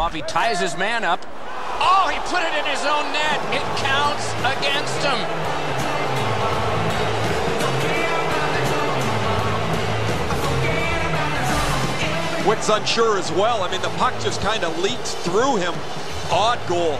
off. He ties his man up. Oh, he put it in his own net. It counts against him. Witt's unsure as well. I mean, the puck just kind of leaked through him. Odd goal.